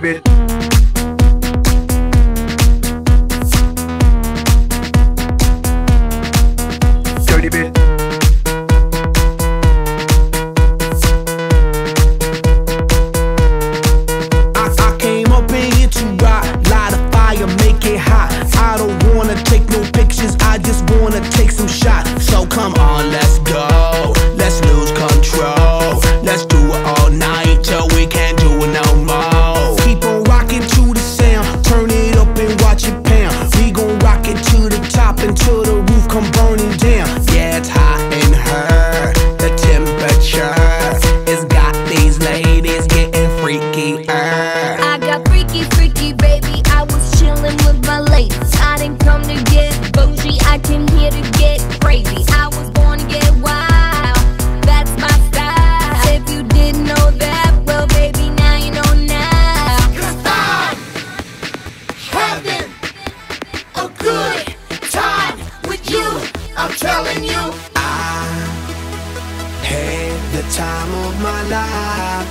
Dirty the time of my life,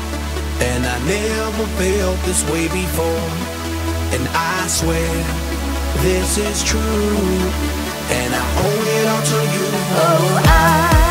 and I never felt this way before. And I swear this is true, and I owe it all to you. Oh, I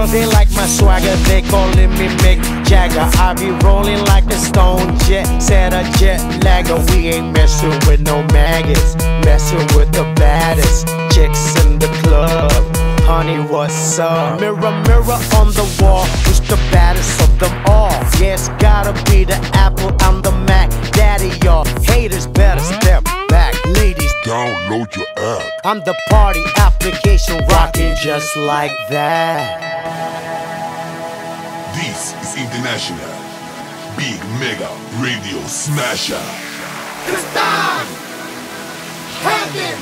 girls, they like my swagger, they calling me Mick Jagger. I be rolling like a stone jet, set a jet lagger. We ain't messing with no maggots, messing with the baddest chicks in the club. Honey, what's up? Mirror, mirror on the wall, who's the baddest of them all? Yeah, gotta be the Apple, I'm the Mac. Daddy, y'all haters better step back. Ladies, Download your app. I'm the party application rocking just like that. This is International Big Mega Radio Smasher. Cause I'm having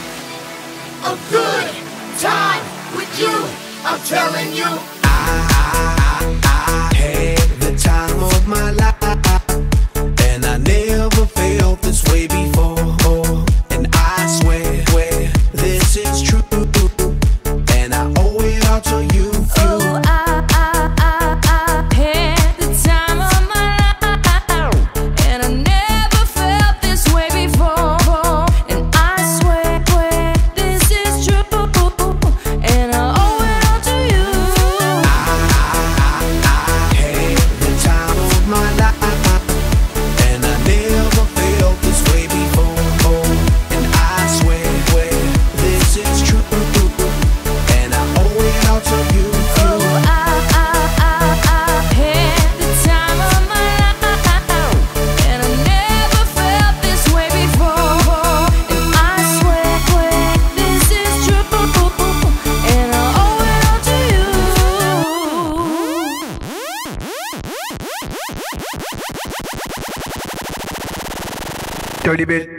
a good time with you. I'm telling you. I Dirty bit.